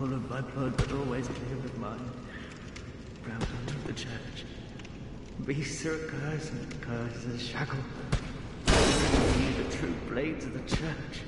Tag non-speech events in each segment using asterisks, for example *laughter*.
coloured by blood but always clear of mind, proud under the church. Beasts are a curse and curse is a shackle. The true blades of the church.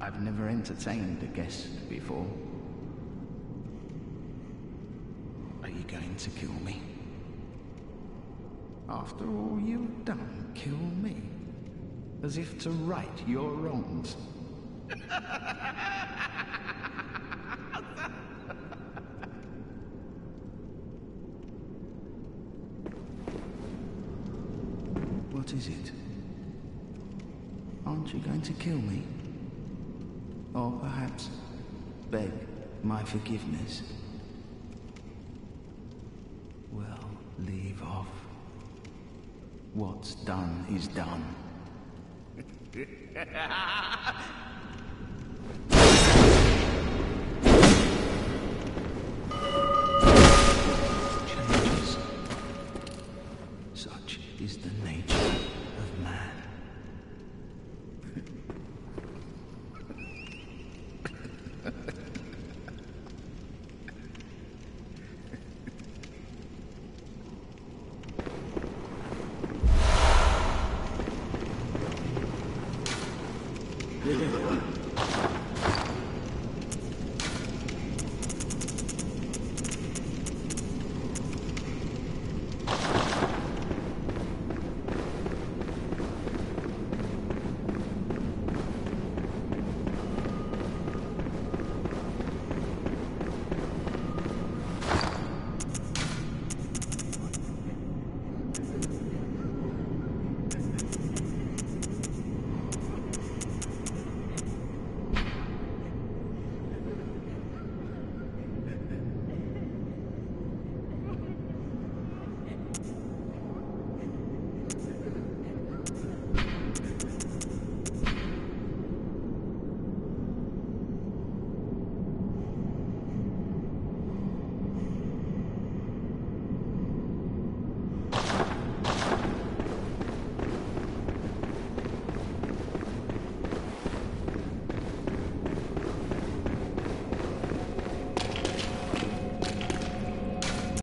I've never entertained a guest before. Are you going to kill me? After all you've done, kill me? As if to right your wrongs. *laughs* what is it? Aren't you going to kill me? Or perhaps beg my forgiveness? Well, leave off. What's done is done. *laughs*